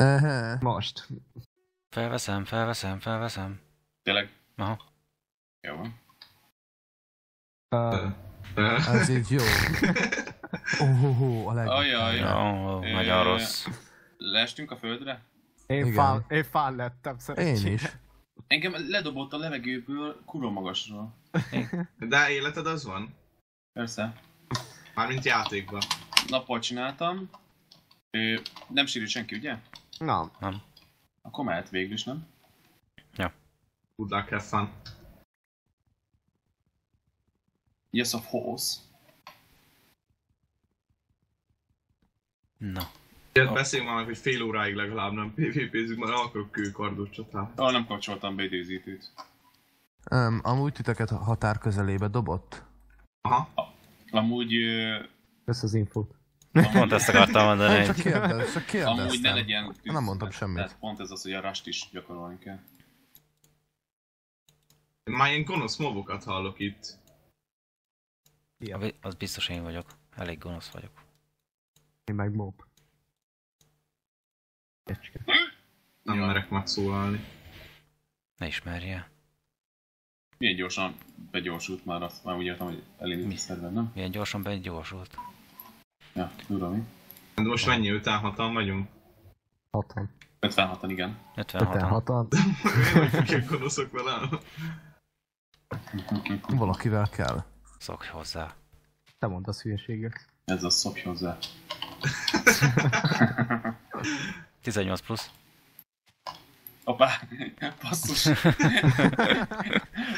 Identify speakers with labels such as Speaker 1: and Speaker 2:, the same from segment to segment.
Speaker 1: Aha.
Speaker 2: Most.
Speaker 3: Felveszem, felveszem, felveszem.
Speaker 4: Tényleg?
Speaker 3: Aha.
Speaker 4: Jó van.
Speaker 2: Uh,
Speaker 1: Ez így jó. Oh, oh, oh, a legjobb.
Speaker 4: Ajaj.
Speaker 3: Jó,
Speaker 4: Ö,
Speaker 3: nagyon rossz.
Speaker 4: Leestünk a földre?
Speaker 2: én, fán, én fán lettem
Speaker 1: Én
Speaker 2: szerencsére.
Speaker 1: is.
Speaker 4: Engem ledobott a levegőből kurva magasról.
Speaker 5: De életed az van?
Speaker 4: Persze.
Speaker 5: Mármint játékban.
Speaker 4: Nappal csináltam. Ö, nem sérült senki, ugye?
Speaker 2: Na,
Speaker 4: Akkor mehet végül is, nem?
Speaker 5: Good luck, have fun.
Speaker 4: Yes, of course.
Speaker 3: Na.
Speaker 5: Ilyet beszéljünk már hogy fél óráig legalább nem PvP-zünk, mert nem akarok kőkardot csatát.
Speaker 4: Ah, nem kapcsoltam be időzítőt.
Speaker 1: Um, amúgy titeket a határ közelébe dobott?
Speaker 5: Aha.
Speaker 4: Amúgy, ö,
Speaker 2: kösz az infót.
Speaker 3: Pont ezt akartam mondani,
Speaker 1: Nem, csak kérdez, csak kérdeztem.
Speaker 4: amúgy ne legyen tűz.
Speaker 1: Nem mondtam semmit.
Speaker 4: Tehát pont ez az, hogy a rust is gyakorolni kell.
Speaker 5: Már ilyen gonosz mobokat hallok itt.
Speaker 3: az- az biztos én vagyok. Elég gonosz vagyok.
Speaker 2: Én meg mob. Kecske.
Speaker 5: Nem
Speaker 4: Ja.
Speaker 5: merek megszólalni.
Speaker 3: Ne ismerje.
Speaker 4: Milyen gyorsan begyorsult már azt, már úgy értem, hogy elindult a szerver, nem?
Speaker 3: Milyen gyorsan begyorsult.
Speaker 4: Ja, tudom
Speaker 5: De most mennyi? 56-an vagyunk?
Speaker 2: 60.
Speaker 4: 56-an, igen.
Speaker 3: 56-an.
Speaker 2: 56-an.
Speaker 5: Miért gonoszok vele?
Speaker 1: Valakivel kell.
Speaker 3: Szokj hozzá.
Speaker 2: Te mondasz hülyeséget.
Speaker 4: Ez a szokj hozzá.
Speaker 3: 18 plusz.
Speaker 4: Apá, passzus.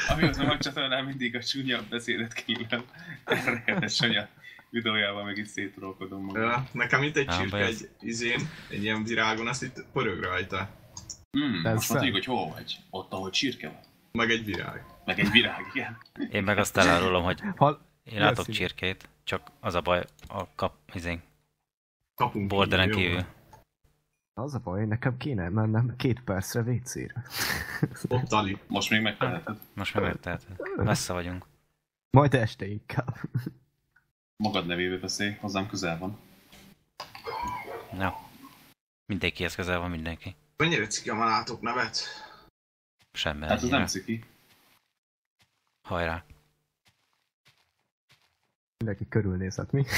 Speaker 4: Ami az a csatánál mindig a csúnyabb beszédet kíván. Erre kellett videójában meg itt szétrolkodom magam.
Speaker 5: Ja, nekem itt egy
Speaker 3: Á,
Speaker 5: csirke egy izén, egy ilyen virágon, azt itt pörög rajta.
Speaker 4: Hmm, most
Speaker 2: Persze.
Speaker 4: már tudjuk, hogy hol vagy. Ott, ahol csirke van.
Speaker 5: Meg egy virág.
Speaker 4: Meg egy virág, igen.
Speaker 3: Én meg azt elárulom, hogy
Speaker 2: Hal...
Speaker 3: én látok csirkét, csak az a baj a kap, izén,
Speaker 5: Kapunk
Speaker 3: borderen
Speaker 5: kívül, jó
Speaker 3: kívül.
Speaker 2: Az a baj, nekem kéne mennem két percre WC-re.
Speaker 5: Ott Ali.
Speaker 4: Most még megteheted.
Speaker 3: Most meg megteheted. Messze vagyunk.
Speaker 2: Majd este inkább.
Speaker 4: Magad nevébe beszélj, hozzám közel van.
Speaker 3: Ja. Mindenkihez közel van mindenki.
Speaker 5: Mennyire ciki a látok nevet?
Speaker 3: Semmi
Speaker 4: Hát ez nem ciki.
Speaker 3: Hajrá.
Speaker 2: Mindenki körülnézhet, mi?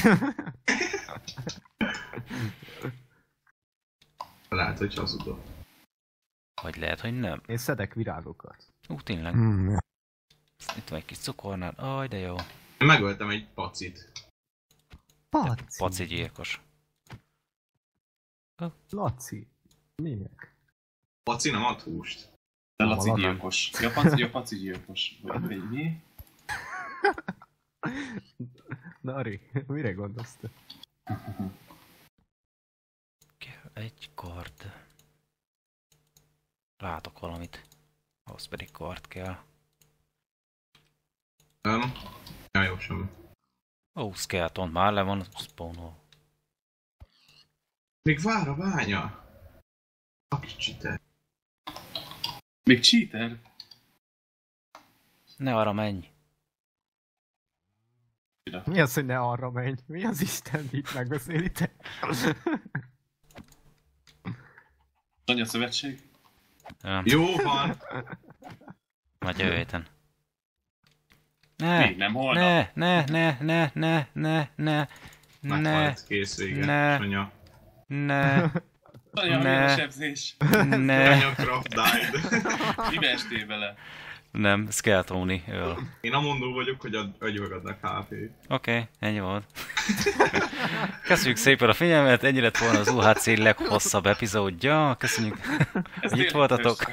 Speaker 5: Lehet, hogy hazudok.
Speaker 3: Vagy lehet, hogy nem.
Speaker 2: Én szedek virágokat.
Speaker 3: Ú, tényleg.
Speaker 1: Ja.
Speaker 3: Itt van egy kis cukornál. Aj, de jó.
Speaker 5: Megöltem egy pacit.
Speaker 2: Paci.
Speaker 3: Paci gyilkos.
Speaker 2: Laci. Minek?
Speaker 5: Paci nem ad húst.
Speaker 4: De
Speaker 2: Nem,
Speaker 4: Laci gyilkos. Ja, Paci, ja, Paci gyilkos. Vagy, vagy mi?
Speaker 2: Nari, mire gondolsz te?
Speaker 3: Kell egy kard. Látok valamit. Ahhoz pedig kard kell.
Speaker 5: Nem? Ja, jó, semmi.
Speaker 3: Ó, skeleton már le van spawnol.
Speaker 5: Még vár a bánya. A kicsit.
Speaker 4: Még cheater?
Speaker 3: Ne arra menj.
Speaker 2: Mi az, hogy ne arra menj? Mi az Isten itt megbeszélitek?
Speaker 4: Sanya szövetség?
Speaker 3: Nem,
Speaker 5: Jó van.
Speaker 3: majd jövő héten. Ne,
Speaker 4: Még nem holnap.
Speaker 3: Ne, ne, ne, ne, ne, ne, ne.
Speaker 5: Meghalt, kész, vége.
Speaker 3: Ne.
Speaker 5: Sanya.
Speaker 3: Ne.
Speaker 4: Sanya,
Speaker 3: ne.
Speaker 4: sebzés.
Speaker 3: Ne.
Speaker 5: Sanya Croft died.
Speaker 4: Mibe estél?
Speaker 3: Nem, Skeltroni.
Speaker 5: Én a mondó vagyok, hogy a agyvagadnak HP.
Speaker 3: Oké, okay, ennyi volt. Köszönjük szépen a figyelmet, ennyi lett volna az UHC leghosszabb epizódja. Köszönjük, hogy itt voltatok.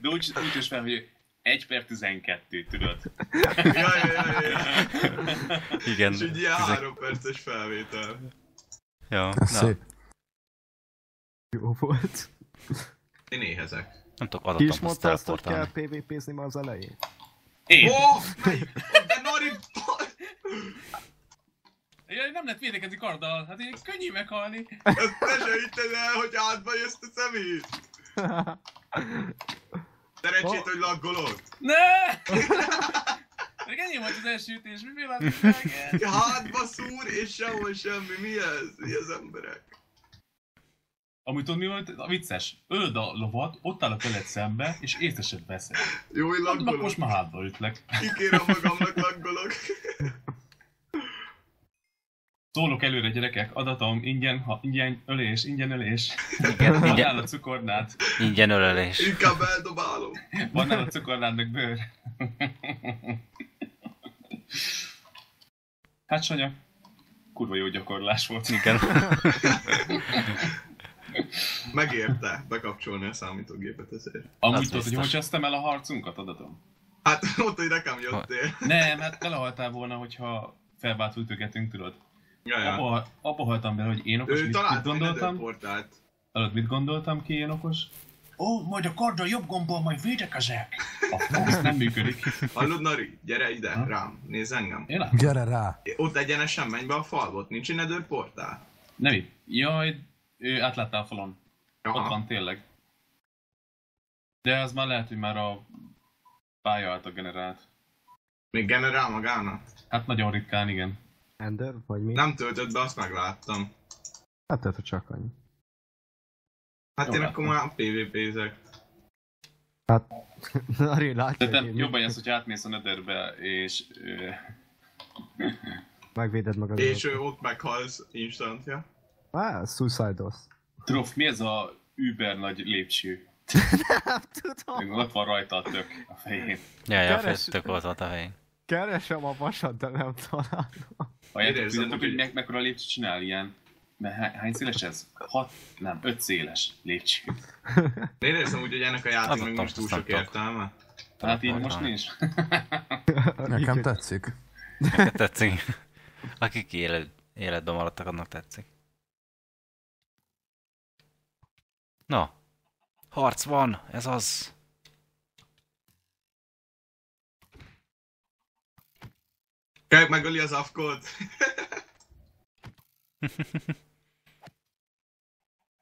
Speaker 4: De úgy, úgy is fel, hogy 1 per 12, tudod?
Speaker 5: Ja, ja, ja, ja.
Speaker 3: Igen.
Speaker 5: És egy ilyen
Speaker 3: Tizen-
Speaker 5: három perces felvétel.
Speaker 3: Ja,
Speaker 1: Ez
Speaker 3: na,
Speaker 1: szép.
Speaker 2: Jó volt.
Speaker 5: Én éhezek.
Speaker 3: nem tudok
Speaker 2: Ki
Speaker 3: adottam
Speaker 2: is mondta hogy kell. PvP-zni ma az elején?
Speaker 4: Én!
Speaker 5: Ó, oh? De Nari...
Speaker 4: Jaj, nem lehet védekezni karddal, hát én könnyű meghalni.
Speaker 5: Ezt te se hitted el, hogy átba jössz a szemét. Szerencsét, hogy laggolod.
Speaker 4: Ne! Még ennyi volt az első ütés, mi látunk meg?
Speaker 5: Hátba szúr, és sehol semmi. Mi ez? Mi az emberek?
Speaker 4: Amit tudod mi volt? A vicces. Ölöd a lovat, ott áll a veled szembe, és észesed veszed.
Speaker 5: Jó, hogy
Speaker 4: Na,
Speaker 5: laggolok.
Speaker 4: most már hátba ütlek.
Speaker 5: Kikérem magamnak laggolok.
Speaker 4: Szólok előre gyerekek, adatom, ingyen, ha, ingyen ölés, ingyen ölés.
Speaker 3: Igen,
Speaker 4: Van
Speaker 3: ingyen,
Speaker 4: nála cukornád,
Speaker 3: ingyen ölelés.
Speaker 5: Inkább eldobálom.
Speaker 4: van nála cukornád, meg bőr. Hát Sanya, kurva jó gyakorlás volt.
Speaker 3: Igen.
Speaker 5: Megérte bekapcsolni a számítógépet ezért.
Speaker 4: Amúgy tudod, hogy hogy kezdtem el a harcunkat, adatom?
Speaker 5: Hát ott, hogy nekem jöttél.
Speaker 4: Nem, hát belehaltál volna, hogyha felváltültögetünk, tudod.
Speaker 5: Ja, ja.
Speaker 4: Abba, abba haltam bele, hogy én okos,
Speaker 5: Ő
Speaker 4: mit, mit gondoltam.
Speaker 5: portált.
Speaker 4: Mit gondoltam ki én okos? Ó, majd a karddal jobb gombbal majd védekezek. A fasz nem működik.
Speaker 5: Hallod, Nari? Gyere ide,
Speaker 4: Ha?
Speaker 5: rám. Nézz engem.
Speaker 4: Én látom.
Speaker 1: Gyere rá!
Speaker 5: Ott egyenesen menj be a falba, ott nincs nether portál.
Speaker 4: Nem itt. Jaj, ő átláttál a falon.
Speaker 5: Aha.
Speaker 4: Ott van tényleg. De az már lehet, hogy már a pálya által generált.
Speaker 5: Még generál magának?
Speaker 4: Hát nagyon ritkán, igen.
Speaker 2: Ender, vagy mi?
Speaker 5: Nem töltött be, azt megláttam.
Speaker 2: Hát tehát csak annyi.
Speaker 5: Hát
Speaker 4: Jó
Speaker 5: én
Speaker 4: láttam.
Speaker 5: akkor már PvP-zek.
Speaker 2: Hát, Ari látja,
Speaker 4: De jobban jössz, hogy átmész a netherbe, és...
Speaker 2: Megvéded magad.
Speaker 5: És ő ott meghalsz instantja.
Speaker 2: Ah, suicidos.
Speaker 4: Trof, mi ez a über nagy lépcső?
Speaker 2: Nem tudom.
Speaker 4: Még Ott van rajta a tök a fején.
Speaker 3: Ja, ja, fél, tök volt a helyén.
Speaker 2: Keresem a vasat, de nem találom.
Speaker 5: Érezzem,
Speaker 4: tudjátok, hogy
Speaker 5: hogy-
Speaker 4: me- mekkora lépcső csinál ilyen? Mert há- hány széles ez? Hat, nem, öt széles lépcső.
Speaker 5: Én érzem úgy, hogy ennek a játéknak nincs túl sok értelme.
Speaker 4: Hát így most nincs.
Speaker 1: Nekem tetszik.
Speaker 3: Neked tetszik. Akik élet, életben maradtak, annak tetszik. Na, harc van, ez az.
Speaker 5: Kell megöli az afkot.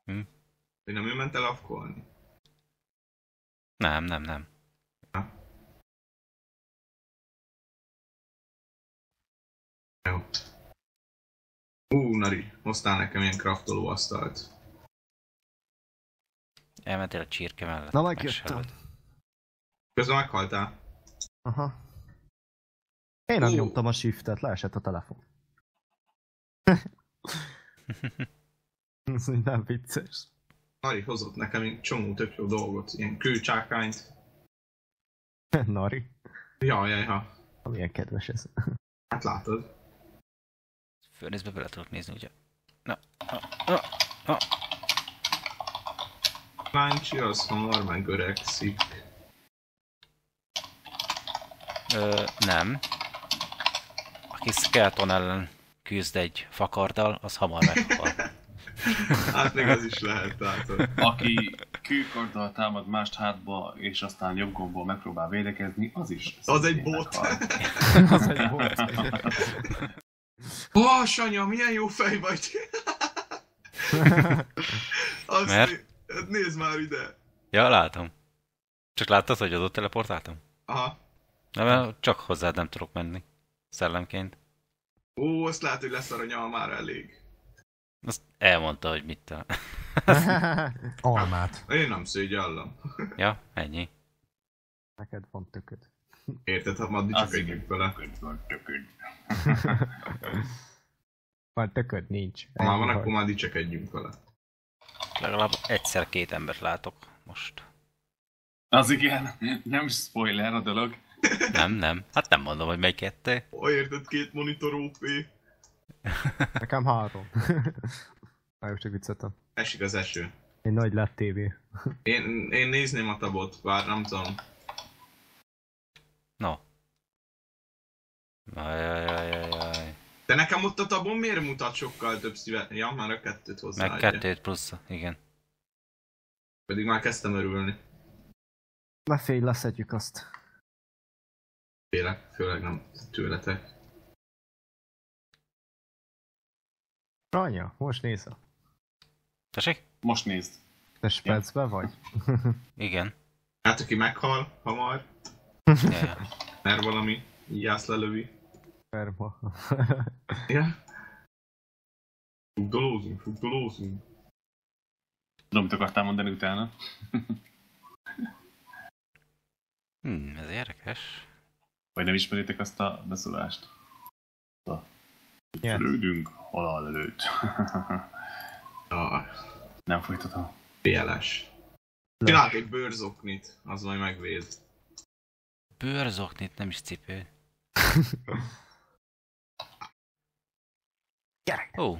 Speaker 3: Hm.
Speaker 5: Hogy nem ő ment el afkolni?
Speaker 3: Nem, nem, nem.
Speaker 5: Jó. Ú, Nari, hoztál nekem ilyen kraftoló asztalt.
Speaker 3: Elmentél a csirke mellett.
Speaker 2: Na, megjöttem.
Speaker 5: Közben meghaltál.
Speaker 2: Aha. Én nem nyomtam a shiftet, leesett a telefon. Ez nem vicces.
Speaker 5: Nari hozott nekem egy csomó tök jó dolgot, ilyen kőcsákányt.
Speaker 2: Nari.
Speaker 5: Ja, ja, ja.
Speaker 2: Milyen kedves ez.
Speaker 5: Hát látod.
Speaker 3: Fölnézbe bele tudok nézni, ugye? Na, na, na, na.
Speaker 5: Láncsi az hamar megöregszik.
Speaker 3: Ö, nem. Aki Skeleton ellen küzd egy fakarddal, az hamar meghal.
Speaker 5: Hát még az is lehet, látod.
Speaker 4: Aki kőkarddal támad mást hátba, és aztán jobb gombbal megpróbál védekezni, az is.
Speaker 5: Az egy bot.
Speaker 2: Az egy volt.
Speaker 5: Ó, oh, Sanya, milyen jó fej vagy! Azt
Speaker 3: Mert?
Speaker 5: né- nézd már ide!
Speaker 3: Ja, látom. Csak láttad, hogy oda teleportáltam?
Speaker 5: Aha.
Speaker 3: Na, mert csak hozzád nem tudok menni. Szellemként.
Speaker 5: Ó, azt lehet, hogy lesz aranyal már elég.
Speaker 3: Azt elmondta, hogy mit te.
Speaker 1: Almát.
Speaker 5: Én nem szégyellem.
Speaker 3: Ja, ennyi.
Speaker 2: Neked van tököd.
Speaker 5: Érted, ha addig csak
Speaker 4: Az
Speaker 5: együnk vele.
Speaker 4: Tököd van, tököd.
Speaker 2: Van tököd, nincs.
Speaker 5: Ha már van, akkor már dicsekedjünk vele.
Speaker 3: Legalább egyszer két embert látok most.
Speaker 4: Az igen, nem spoiler a dolog.
Speaker 3: Nem, nem. Hát nem mondom, hogy mely kettő.
Speaker 5: Ó, érted, két monitor OP.
Speaker 2: Nekem három. Már csak vicceltem.
Speaker 5: Esik az eső.
Speaker 2: Egy nagy lett tévé.
Speaker 5: Én, én nézném a tabot, bár nem tudom.
Speaker 3: No. Ajajajajaj.
Speaker 5: De nekem ott a tabon miért mutat sokkal több szívet? Ja, már a kettőt hozzá.
Speaker 3: Meg kettőt plusz, igen.
Speaker 5: Pedig már kezdtem örülni.
Speaker 2: Ne félj, leszedjük azt.
Speaker 5: Félek, főleg nem tőletek.
Speaker 2: Ranya, most nézel.
Speaker 3: Tessék?
Speaker 4: Most nézd.
Speaker 2: Te specbe vagy?
Speaker 3: Igen.
Speaker 5: Hát aki meghal hamar,
Speaker 3: ja.
Speaker 5: mert valami íjász lelövi.
Speaker 2: Perma.
Speaker 5: Ja? Fugdolózunk, fugdolózunk.
Speaker 4: Tudom, mit akartál mondani utána.
Speaker 3: Hmm, ez érdekes.
Speaker 4: Vagy nem ismeritek azt a beszólást? A...
Speaker 2: Igen.
Speaker 4: Lődünk halál előtt.
Speaker 5: A
Speaker 4: nem folytatom.
Speaker 5: PLS. Csinálok egy bőrzoknit, az majd megvéd.
Speaker 3: Bőrzoknit, nem is cipő.
Speaker 2: Gyere!
Speaker 3: Ó,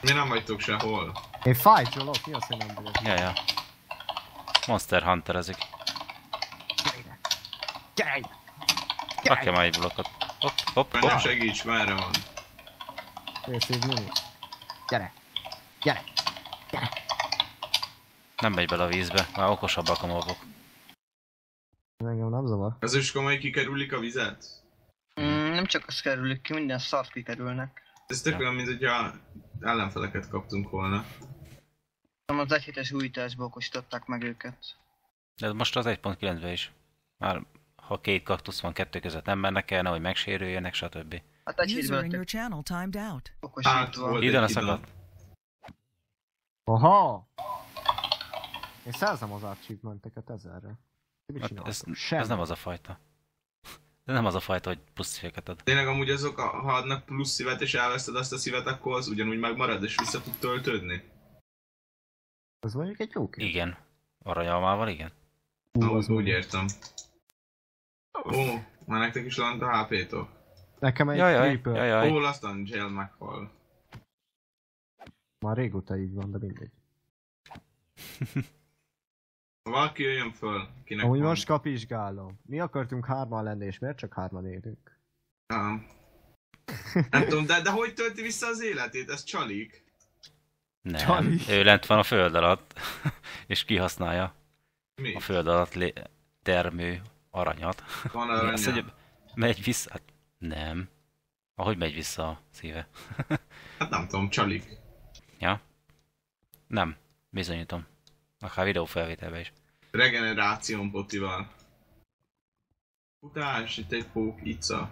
Speaker 5: Mi nem vagytok sehol.
Speaker 2: Én fájtolok, mi az, hogy nem vagyok?
Speaker 3: ja, ja. Monster Hunter ezik.
Speaker 2: Gyere! Gyere ide!
Speaker 3: Rakja már egy blokkot. Hopp, hopp, hopp.
Speaker 5: segíts, merre van.
Speaker 2: Kész így mini. Gyere! Gyere!
Speaker 3: Nem megy bele a vízbe, már okosabbak a mobok.
Speaker 2: Engem nem zavar.
Speaker 5: Az is komoly kikerülik a vizet?
Speaker 6: Mm, nem csak az kerülik ki, minden szart kikerülnek.
Speaker 5: Ez tök
Speaker 3: Ja.
Speaker 5: olyan, mint hogyha ellenfeleket kaptunk volna.
Speaker 6: Nem az egyhetes újításból okosították meg őket.
Speaker 3: De most az 1.9-ben is. Már ha két kaktusz van kettő között nem mennek el, nehogy megsérüljenek, stb.
Speaker 6: Hát egy
Speaker 7: User in your channel timed out.
Speaker 3: Ide a szakadt.
Speaker 2: Aha! Én szerzem az achievementeket ezerre.
Speaker 3: Hát ez,
Speaker 2: Semmi.
Speaker 3: ez nem az a fajta. Ez nem az a fajta, hogy plusz szíveket ad.
Speaker 5: Tényleg amúgy azok, a- ha adnak plusz szívet és elveszted azt a szívet, akkor az ugyanúgy megmarad és vissza tud töltődni?
Speaker 2: Ez mondjuk egy jó kép.
Speaker 3: Igen. Aranyalmával, igen.
Speaker 2: Ú,
Speaker 5: Úgy,
Speaker 2: az
Speaker 5: úgy
Speaker 2: úgy.
Speaker 5: értem. Ó, már nektek is lant a HP-tok.
Speaker 2: Nekem egy
Speaker 3: Jajaj,
Speaker 2: creeper.
Speaker 3: jajaj.
Speaker 5: Ó, aztán Jail meghal.
Speaker 2: Már régóta így van, de mindegy.
Speaker 5: Ha valaki jöjjön föl, kinek
Speaker 2: Amúgy
Speaker 5: van.
Speaker 2: most kapizsgálom. Mi akartunk hárman lenni, és miért csak hárman élünk?
Speaker 5: Ah. Nem tudom, de, de hogy tölti vissza az életét? Ez csalik.
Speaker 3: Nem,
Speaker 2: Csali.
Speaker 3: ő lent van a föld alatt, és kihasználja
Speaker 5: Mi?
Speaker 3: a föld alatt termő aranyat.
Speaker 5: Van
Speaker 3: Azt,
Speaker 5: aranya.
Speaker 3: hogy megy vissza? Hát nem. Ahogy megy vissza a szíve?
Speaker 5: Hát nem tudom, csalik.
Speaker 3: Ja? Nem. Bizonyítom. Akár videófelvételben is.
Speaker 5: Regeneráción potival. Utás, itt egy pók, itca.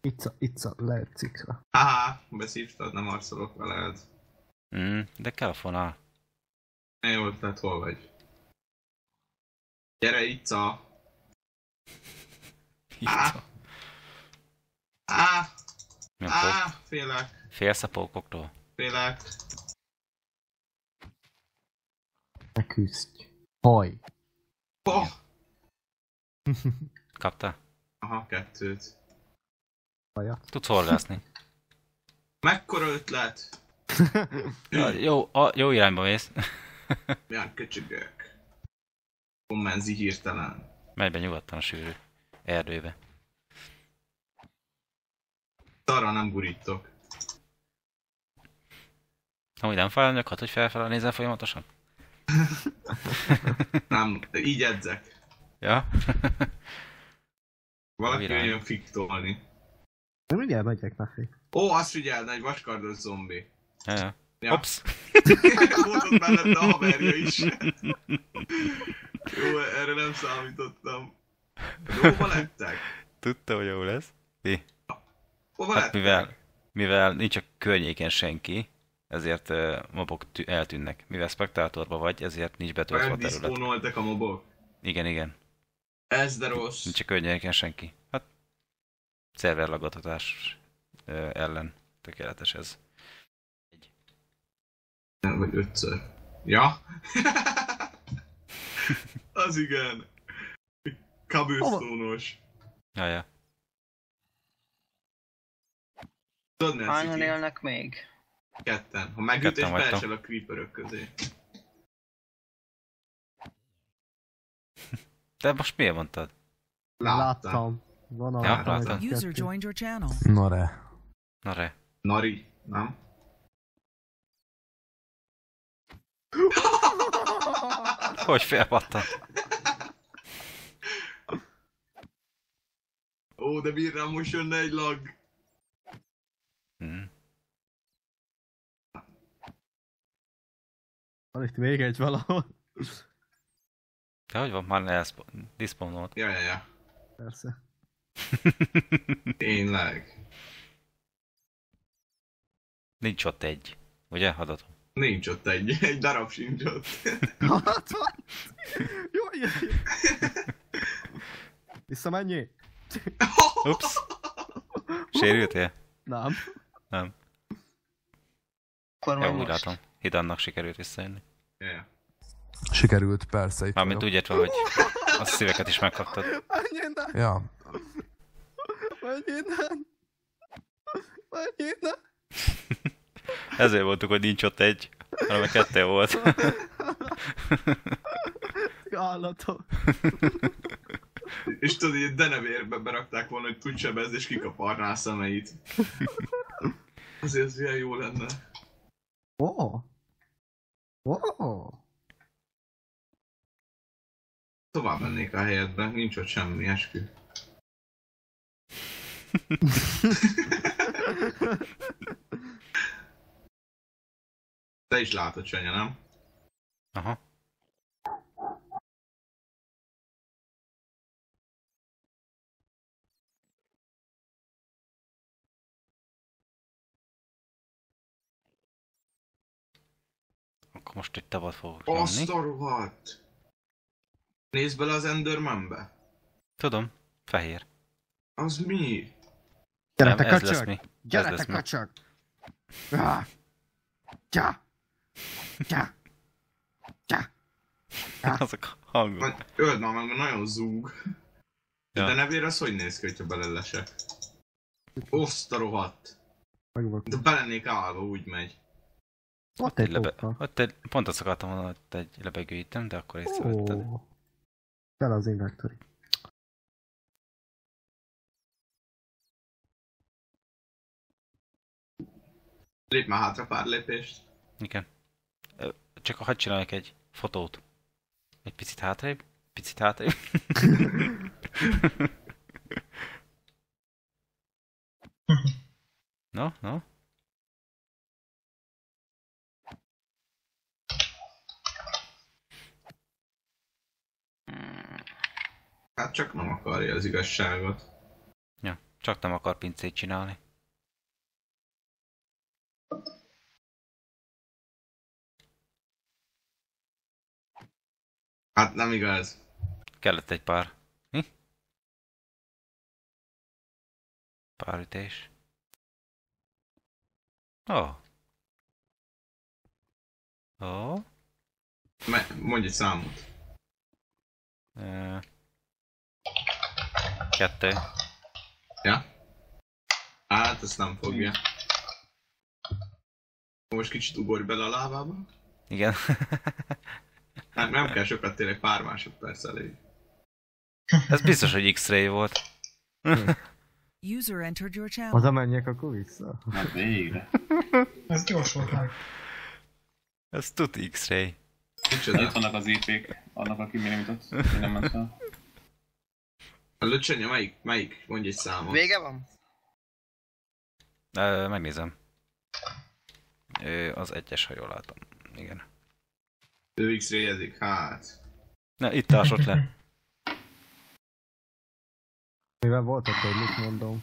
Speaker 2: Itza, itza, lehet cikra.
Speaker 5: Haha, beszívtad, nem arcolok veled.
Speaker 3: Mm, de kell a fonál.
Speaker 5: Ne jó ötlet, hol vagy? Gyere, itca! Á! Á!
Speaker 3: Mi a
Speaker 5: Á!
Speaker 3: pók?
Speaker 5: Félek,
Speaker 3: Félsz a pókoktól?
Speaker 5: félek.
Speaker 2: Ne küzdj. Haj.
Speaker 5: Oh!
Speaker 3: Kaptál?
Speaker 5: Aha, kettőt.
Speaker 2: Hajat.
Speaker 3: Tudsz horgászni.
Speaker 5: Mekkora ötlet?
Speaker 3: Ja, jó, a, jó irányba mész.
Speaker 5: Milyen köcsögök. Kommenzi hirtelen.
Speaker 3: Megy be nyugodtan a sűrű erdőbe.
Speaker 5: Arra nem gurítok.
Speaker 3: Amúgy nem nyakad, hogy felfelé nézel folyamatosan?
Speaker 5: Nem, így edzek.
Speaker 3: Ja?
Speaker 5: Valaki jöjjön fiktolni.
Speaker 2: De mindjárt megyek neki.
Speaker 5: Ó, azt figyeld, egy vaskardos zombi.
Speaker 3: ja, ja.
Speaker 5: Ja.
Speaker 3: Hops!
Speaker 5: Volt ott mellette a haverja is. Jó, erre nem számítottam. Hova lettek?
Speaker 3: Tudta, hogy jó lesz. Mi?
Speaker 5: Hova
Speaker 3: Hát
Speaker 5: lettek?
Speaker 3: mivel, mivel nincs a környéken senki, ezért uh, mobok tű- eltűnnek. Mivel spektátorba vagy, ezért nincs betöltve a terület.
Speaker 5: A mobok.
Speaker 3: Igen, igen.
Speaker 5: Ez de rossz.
Speaker 3: Nincs a környéken senki. Hát szerverlagatotás uh, ellen tökéletes ez.
Speaker 5: Nem, vagy ötször. Ja? Az igen. Cobblestone-os.
Speaker 3: Ja, ja.
Speaker 6: Hányan élnek még?
Speaker 5: Ketten. Ha megüt és beesel a creeperök közé.
Speaker 3: De most miért mondtad?
Speaker 5: Láttam.
Speaker 2: Láttam. Van a
Speaker 3: Ja,
Speaker 2: láttam
Speaker 7: User joined your channel.
Speaker 1: Na re.
Speaker 3: Na re.
Speaker 5: Nari, nem?
Speaker 3: Hogy felpattant?
Speaker 5: Ó, de bírnám most jönne egy lag.
Speaker 3: Hmm.
Speaker 2: Van itt még egy valahol.
Speaker 3: De hogy van? Már eldiszponolt.
Speaker 5: Ja, ja, ja.
Speaker 2: Persze.
Speaker 5: Tényleg.
Speaker 3: Nincs ott egy. Ugye? Adatom.
Speaker 5: Nincs ott egy, egy darab sincs ott.
Speaker 2: Van! Jó, jó, jó. Visszamenjé?
Speaker 3: Ups. Sérültél?
Speaker 2: Nem.
Speaker 3: Nem.
Speaker 6: Akkor
Speaker 3: Jó, úgy látom. Hidannak sikerült visszajönni.
Speaker 5: Yeah.
Speaker 1: Sikerült, persze. Itt
Speaker 3: Mármint úgy értve, hogy a szíveket is megkaptad.
Speaker 2: Menj innen!
Speaker 1: Ja,
Speaker 2: Menj innen! Menj innen!
Speaker 3: Ezért mondtuk, hogy nincs ott egy, hanem egy kettő volt.
Speaker 2: Állatok.
Speaker 5: És tudod, hogy denevérbe berakták volna, hogy tud és kikaparná a szemeit. Azért ez ilyen jó lenne.
Speaker 2: Oh. Oh.
Speaker 5: Tovább mennék a helyedbe, nincs ott semmi eskü. Te is látod, Sanya, nem?
Speaker 3: Aha. Akkor most egy tavat fogok
Speaker 5: Azt
Speaker 3: nyomni.
Speaker 5: a rohadt! Nézd bele az Endermanbe.
Speaker 3: Tudom, fehér.
Speaker 5: Az mi?
Speaker 2: Gyere, te köcsög! Gyere, te köcsög! Ah.
Speaker 3: Azok a hangok.
Speaker 5: Majd öld már meg, nagyon zúg.
Speaker 3: Ja.
Speaker 5: De nevér az hogy néz ki, hogyha belelesek? Azt a rohadt! De belennék állva, úgy megy.
Speaker 2: Ott
Speaker 3: Egy lebe... Ott egy... Pont azt akartam mondani, hogy ott egy lebegő item, de akkor észrevetted.
Speaker 2: Ó. Fel az inventory.
Speaker 5: Lép már hátra pár lépést.
Speaker 3: Igen. Csak hadd csinálják egy fotót. Egy picit hátrébb, picit hátrébb. no, no.
Speaker 5: Hát csak nem akarja az igazságot.
Speaker 3: Ja, csak nem akar pincét csinálni.
Speaker 5: Hát nem igaz.
Speaker 3: Kellett egy pár. Mi? Pár ütés. Ó. Oh. Ó. Oh.
Speaker 5: Me- mondj egy számot.
Speaker 3: Ö... Kettő.
Speaker 5: Ja? Hát, ezt nem fogja. Most kicsit ugorj bele a lávába.
Speaker 3: Igen.
Speaker 5: Hát nem kell sokat, tényleg pár másodperc elég.
Speaker 3: Ez biztos, hogy X-ray volt.
Speaker 7: User entered your channel.
Speaker 2: Haza menjek akkor vissza.
Speaker 4: Hát végre.
Speaker 8: Ez gyors volt meg.
Speaker 3: Ez tud X-ray.
Speaker 4: Itt
Speaker 5: Micsoda?
Speaker 4: vannak az IP-k, annak, aki még nem jutott, még nem ment fel.
Speaker 5: A löcsönye melyik? Melyik? Mondj egy számot.
Speaker 6: Vége van?
Speaker 3: Ö, megnézem. Ő az egyes, ha jól látom. Igen.
Speaker 5: Ő x hát.
Speaker 3: Na, itt ásott le.
Speaker 2: Mivel volt ott, hogy mit mondom.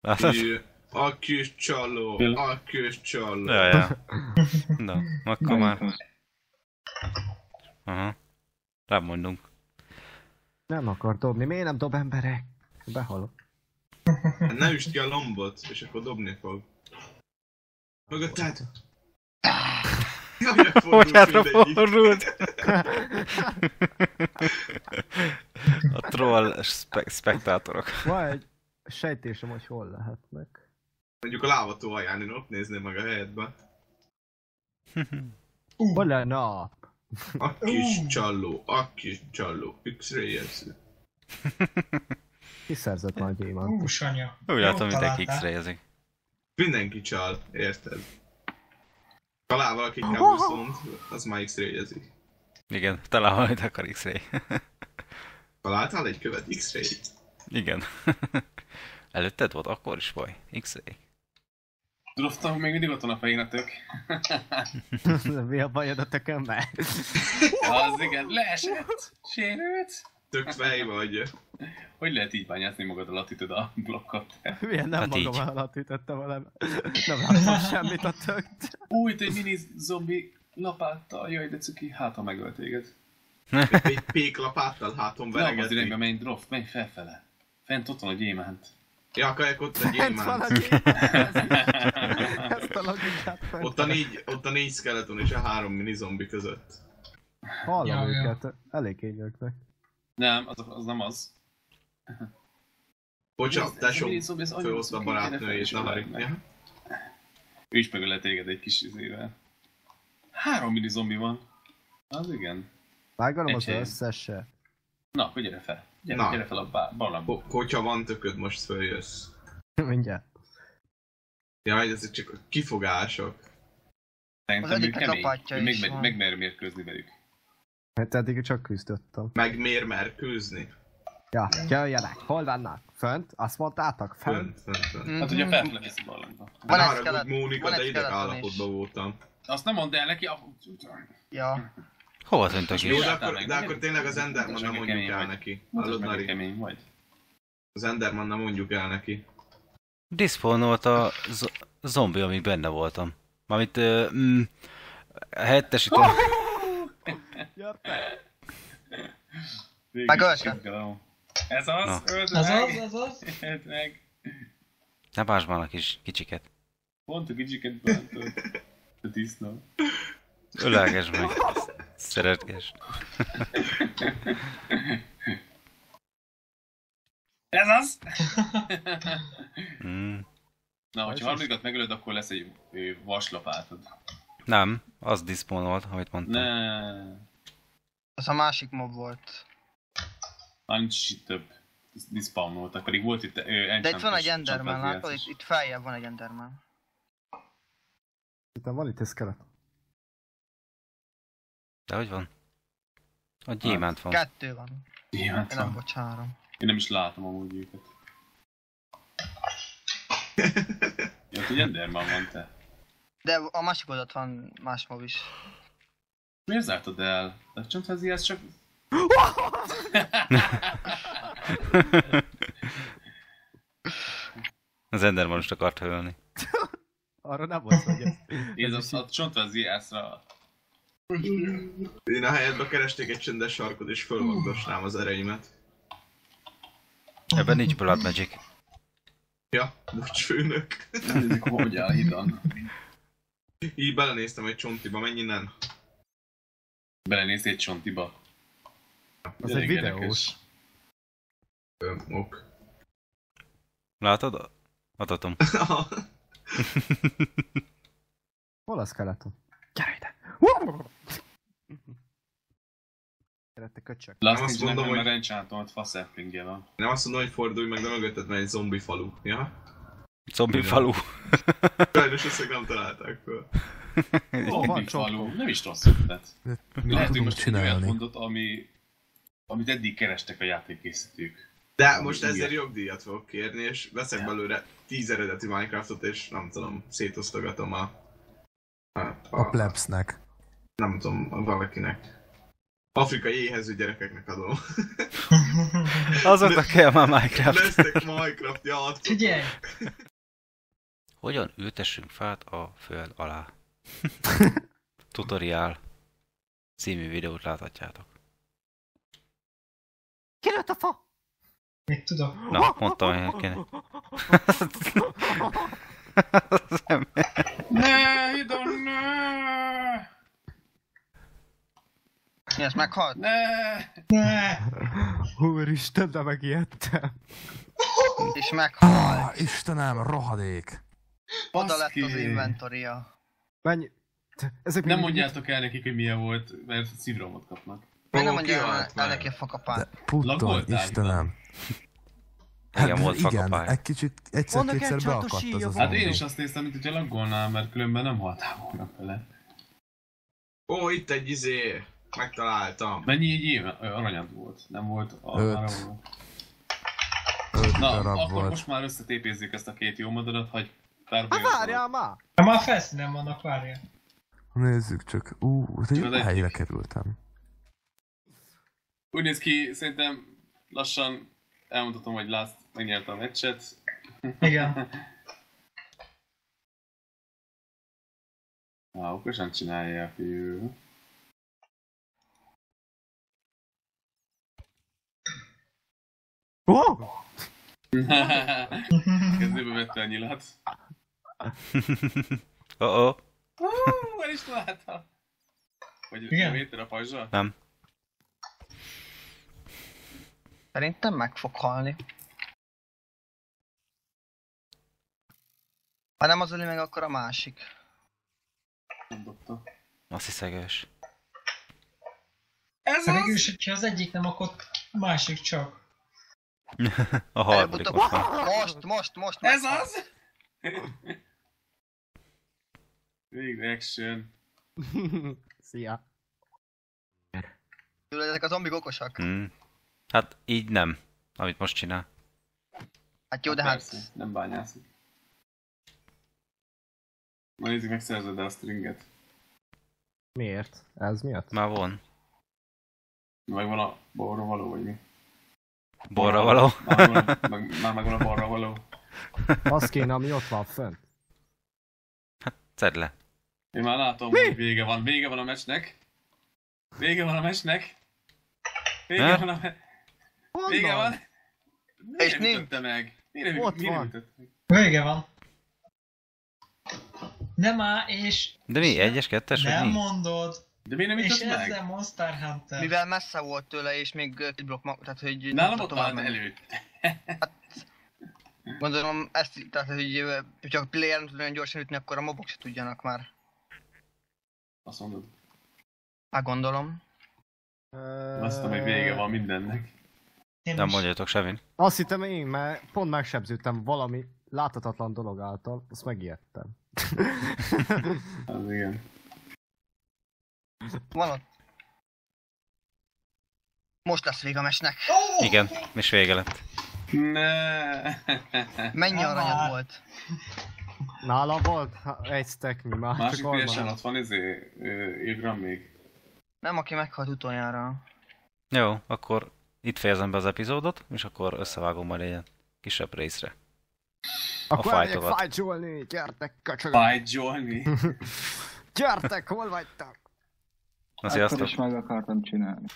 Speaker 3: Látod?
Speaker 5: A kis csaló, a kis csaló.
Speaker 3: Ja, ja. Na, akkor már. Aha. Rám mondunk.
Speaker 2: Nem akar dobni. Miért nem dob emberek? Behalok.
Speaker 5: Hát ne üst ki a lombot, és akkor dobni fog. Mögötted! Jaj,
Speaker 3: Hogy hátra fordult? A troll spe- spektátorok.
Speaker 2: Van egy sejtésem, hogy hol lehetnek.
Speaker 5: Mondjuk a lávató alján, én ott nézném meg a helyetben.
Speaker 2: Hol lenne a...
Speaker 5: A kis csalló, a kis csalló, X-ray
Speaker 2: Kiszerzett már gyémánt.
Speaker 8: Ú, Sanya.
Speaker 3: Úgy látom, mindenki. X-rayezik.
Speaker 5: Mindenki csal, érted? Talál valaki Cabusont, az már x ray
Speaker 3: Igen, talán majd akar X-ray.
Speaker 5: Találtál egy követ x ray
Speaker 3: Igen. Előtted volt, akkor is baj. X-ray.
Speaker 4: Droftam, még mindig ott van a fején a tök.
Speaker 2: Mi a bajod a tökömmel?
Speaker 4: Az igen, leesett. Sérült.
Speaker 5: Tök fej vagy.
Speaker 4: Hogy lehet így bányászni magad alatt ütöd a blokkot?
Speaker 2: Milyen nem
Speaker 3: Hát
Speaker 2: magam
Speaker 3: így.
Speaker 2: alatt ütötte velem. Nem láttam semmit a tökt.
Speaker 4: Új, egy mini zombi lapáttal, jaj de cuki, hát ha megölt téged.
Speaker 5: Egy péklapáttal háton
Speaker 4: Ne abba az irányba
Speaker 5: veregetni.
Speaker 4: menj, drop, menj felfele. Fent ott van a gyémánt.
Speaker 5: Ja, akkor ott egy
Speaker 2: Fent van a
Speaker 5: gyémánt.
Speaker 2: Ezt a logikát fent.
Speaker 5: Ott a négy, ott a négy skeleton és a három mini zombi között.
Speaker 2: Hallom
Speaker 8: Ja, ja.
Speaker 2: őket. Elég kényelknek.
Speaker 4: Nem, az, az nem az.
Speaker 5: Bocsánat,
Speaker 4: a
Speaker 5: tesó, főhozta a barátnőjét,
Speaker 4: és
Speaker 5: ne
Speaker 4: öleld
Speaker 5: haragudj.
Speaker 4: meg.
Speaker 5: Ja.
Speaker 4: Ő is megölt téged egy kis izével. Három mini zombi van. Az igen.
Speaker 2: Vágom az
Speaker 4: Egy
Speaker 2: összese.
Speaker 4: Na, akkor gyere fel. Gyere,
Speaker 5: Na.
Speaker 4: gyere fel a barlangba.
Speaker 5: Ho- Hogyha van tököd, most följössz.
Speaker 2: Mindjárt.
Speaker 5: Jaj, ezek csak a kifogások.
Speaker 4: Szerintem ő kemény. Ő meg, meg mer mérkőzni velük.
Speaker 2: Hát eddig csak küzdöttem.
Speaker 5: Meg miért merkőzni?
Speaker 2: Ja, jöjjenek. Hol vannak? Fönt? Azt mondtátok? Fönt?
Speaker 5: Fönt, fönt, fönt.
Speaker 4: Hát, hogyha felfele mész a barlangba.
Speaker 6: Van egy skelet-
Speaker 5: Mónika, de ideg állapotban voltam.
Speaker 4: Azt nem mondd el neki, a...
Speaker 6: Ja.
Speaker 3: Hova tűntek
Speaker 5: Jó, de akkor, de akkor tényleg az Enderman nem mondjuk el
Speaker 4: vagy.
Speaker 5: neki. Hallod, Nari?
Speaker 4: kemény vagy.
Speaker 5: Az Enderman nem mondjuk el neki.
Speaker 3: Dispónolt a zo- zombi, amíg benne voltam. Amit uh, mm, helyettesítem.
Speaker 4: Végig
Speaker 6: Megölte?
Speaker 4: sikkelem. Ez az,
Speaker 3: Na.
Speaker 4: öld
Speaker 8: Ez
Speaker 4: meg!
Speaker 8: az, ez az.
Speaker 4: Öld meg!
Speaker 3: Ne básd már a kis kicsiket.
Speaker 4: Pont a kicsiket bántod. A disznó.
Speaker 3: Ölelgesd meg. Szeretgesd.
Speaker 4: Ez az!
Speaker 3: Mm.
Speaker 4: Na, hogyha harmadikat megölöd, akkor lesz egy vaslapátod.
Speaker 3: Nem, az dispónolt, amit mondtam.
Speaker 4: Ne.
Speaker 6: Az a másik mob volt.
Speaker 4: Már nincs több. Dispawnoltak, pedig volt itt ö,
Speaker 6: De itt van egy Enderman, látod? Itt, itt feljebb van egy Enderman.
Speaker 2: Itt van itt egy skelet.
Speaker 3: De hogy van? A gyémánt van.
Speaker 6: Kettő van.
Speaker 4: Igen,
Speaker 6: Én nem, bocs, három.
Speaker 4: Én nem is látom amúgy őket. Ja, hogy Enderman van te.
Speaker 6: De a másik oldalt van más mob is.
Speaker 4: Miért zártad el? A csontházi ez csak...
Speaker 3: Az Enderman most akart ölni.
Speaker 2: Arra nem volt hogy ez.
Speaker 4: Ez az, a csontvázi ászra...
Speaker 5: Én a helyedbe keresték egy csendes sarkot és fölmagdosnám az ereimet.
Speaker 3: Ebben nincs Blood Magic.
Speaker 5: Ja, bocs főnök.
Speaker 4: Hogy áll hidan?
Speaker 5: Így belenéztem egy csontiba, menj innen.
Speaker 4: Belenéztél egy csontiba.
Speaker 2: Az egy videós.
Speaker 5: Ö, ok.
Speaker 3: Látod? Adatom.
Speaker 2: Hol a skeleton? Gyere ide! Gyere, te köcsök.
Speaker 4: Last
Speaker 5: azt mondom, hogy-. Nem azt mondom, hogy fordulj meg, de mögötted van egy zombi falu. Ja?
Speaker 3: Zombi falu.
Speaker 5: Sajnos ezt nem találták föl.
Speaker 4: Zombi
Speaker 2: van
Speaker 4: falu. Nem is rossz ötlet. Lehet, hogy most egy olyat
Speaker 1: csinálni?
Speaker 4: mondott, ami, amit eddig kerestek a játékkészítők.
Speaker 5: De
Speaker 4: Ami
Speaker 5: most ezért jogdíjat fogok kérni, és veszek belőle 10 eredeti Minecraftot, és nem tudom, szétosztogatom a... A,
Speaker 1: A
Speaker 5: a,
Speaker 1: plebsnek.
Speaker 5: nem tudom, valakinek. Afrikai éhező gyerekeknek adom.
Speaker 3: Azoknak kell már Minecraft.
Speaker 5: Lesztek Minecraft, ja.
Speaker 8: Figyelj!
Speaker 3: Hogyan ültessünk fát a föld alá? Tutorial című videót láthatjátok.
Speaker 2: Kirőtt a fa!
Speaker 8: Mit tudok?
Speaker 3: Na, mondtam, hogy kéne.
Speaker 4: Ne, Hidon, ne!
Speaker 6: Mi, ez meghalt?
Speaker 4: Ne!
Speaker 8: Ne!
Speaker 2: Úristen, de megijedtem.
Speaker 6: És meghalt.
Speaker 1: Ah, Istenem, rohadék!
Speaker 6: Oda lett az inventoria.
Speaker 2: Menj. Te- Ezek
Speaker 4: Nem mondjátok el nekik, hogy milyen volt, mert szívromot kapnak.
Speaker 6: Miért nem mondja el, el neki a
Speaker 1: puttony,
Speaker 4: Lagoltál,
Speaker 1: Istenem.
Speaker 3: Igen, volt
Speaker 1: igen, egy kicsit egyszer-kétszer beakadt az az
Speaker 4: Hát én is azt néztem, mint hogyha laggolnál, mert különben nem haltál volna vele.
Speaker 5: Ó, itt egy izé, megtaláltam.
Speaker 4: Mennyi egy éve aranyad volt? Nem volt a
Speaker 1: Öt. Öt
Speaker 4: Na,
Speaker 1: darab
Speaker 4: akkor
Speaker 1: volt.
Speaker 4: most már összetépézzük ezt a két jó modorat, hogy
Speaker 2: Hát várjál már!
Speaker 8: Már felszínen vannak, várjál.
Speaker 1: Nézzük csak. Ú, de
Speaker 4: Csak
Speaker 1: jó helyre kerültem.
Speaker 4: Úgy néz ki, szerintem lassan elmondhatom, hogy Last megnyerte a meccset.
Speaker 8: Igen.
Speaker 4: Á, okosan csinálja a fiú.
Speaker 2: Oh!
Speaker 4: Kezdőbe vette a nyilat.
Speaker 3: Oh oh.
Speaker 4: Hú, el is találtam. Vagy
Speaker 8: Igen.
Speaker 4: Igen. a pajzsal?
Speaker 3: Nem.
Speaker 6: Szerintem meg fog halni. Ha nem az öli meg, akkor a másik.
Speaker 4: Dobta.
Speaker 3: Azt hiszegős.
Speaker 4: Ez
Speaker 8: De végül is, hogyha az egyik nem, akkor a másik csak.
Speaker 3: A harmadik most.
Speaker 6: Most, most, most.
Speaker 4: Ez az! Végre action.
Speaker 2: Szia.
Speaker 6: Tudod, ezek a zombik okosak.
Speaker 3: Hmm. Hát így nem, amit most csinál.
Speaker 6: Hát jó, de hát...
Speaker 4: Persze, nem bányászik. Ma nézzük, megszerzed el a stringet.
Speaker 2: Miért? Ez miatt?
Speaker 3: Már van.
Speaker 4: Meg van a balra való, vagy mi?
Speaker 3: Borra való.
Speaker 4: Már megvan a, meg, már megvan a balra való.
Speaker 2: Az kéne, ami ott van fönt.
Speaker 3: Szedd le.
Speaker 4: Én már látom, hogy vége van. Vége van a meccsnek. Vége van a meccsnek. Vége
Speaker 3: Ha?
Speaker 4: van a me- Vége van. Miért
Speaker 6: És
Speaker 4: nem ütötte meg? Miért nem,
Speaker 2: Ott
Speaker 4: miért
Speaker 2: van.
Speaker 4: ütött meg?
Speaker 8: Vége van. Nem áll, és
Speaker 3: De mi? Egyes, kettes,
Speaker 8: nem
Speaker 3: mi?
Speaker 8: mondod.
Speaker 4: De miért nem
Speaker 8: És
Speaker 4: ütött meg?
Speaker 8: ezzel Monster Hunter.
Speaker 6: Mivel messze volt tőle, és még két blokk, ma- tehát hogy...
Speaker 4: Nálam ott állt előtt.
Speaker 6: Gondolom ezt, tehát hogy hogyha a player nem tud olyan gyorsan ütni, akkor a mobok se tudjanak már.
Speaker 4: Azt mondod.
Speaker 6: Hát gondolom.
Speaker 4: Azt mondom, hogy vége van mindennek.
Speaker 8: Én
Speaker 3: Nem
Speaker 8: is.
Speaker 3: mondjatok semmit.
Speaker 2: Azt hittem én, mert pont megsebződtem valami láthatatlan dolog által, azt megijedtem.
Speaker 4: Az igen.
Speaker 6: Van ott. Most lesz vége a mesnek.
Speaker 3: Igen, és vége lett.
Speaker 4: Ne.
Speaker 6: Mennyi aranyad volt?
Speaker 2: Nála volt egy stack mi már,
Speaker 4: Másik
Speaker 2: harmad.
Speaker 4: ott van izé, ö, Ilgram még.
Speaker 6: Nem, aki meghalt utoljára.
Speaker 3: Jó, akkor itt fejezem be az epizódot, és akkor összevágom majd egy kisebb részre.
Speaker 2: Akkor
Speaker 3: a
Speaker 2: elmegyek fájtsolni, gyertek köcsögök,
Speaker 4: Fájtjolni.
Speaker 2: gyertek, hol vagytok?
Speaker 3: Na,
Speaker 9: Akkor
Speaker 3: sziasztok!
Speaker 9: is meg akartam csinálni.